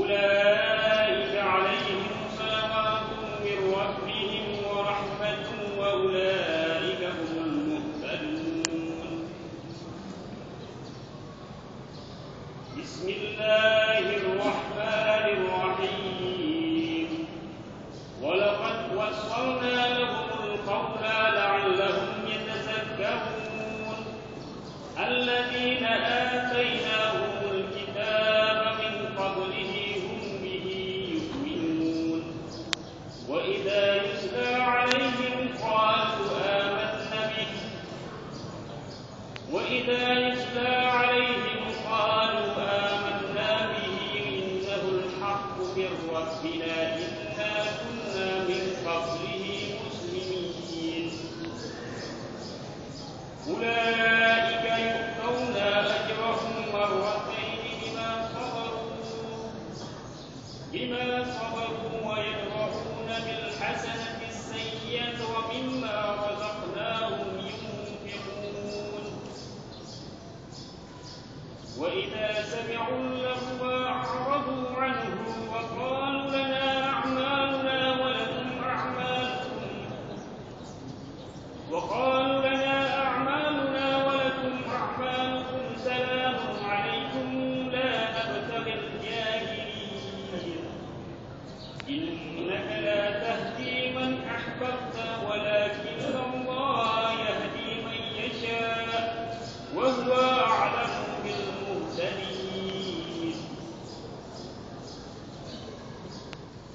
أولئك عليهم من ربهم ورحمة وأولئك هم المهتدون. بسم الله الرحمن الرحيم. ولقد لهم لعلهم الذين آتيناهم بما صبروا ويدرؤون بالحسنة السيئة ومما وإذا سمعوا اللغو أعرضوا عنه وقالوا لنا أعمالنا ولكم أعمالكم. وقالوا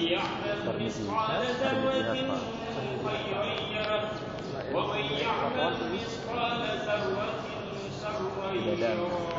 يعمل مثقال ذرة خيرا ومن يعمل مثقال ذرة شرا يره?